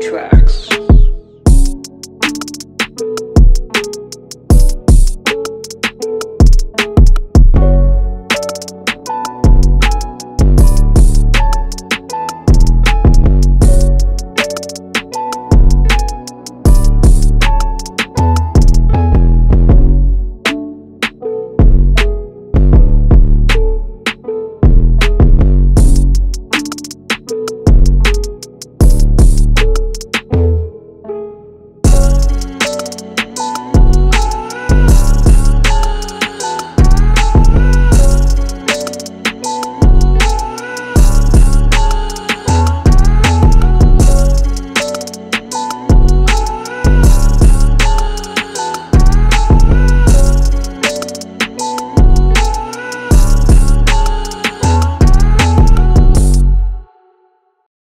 tracks.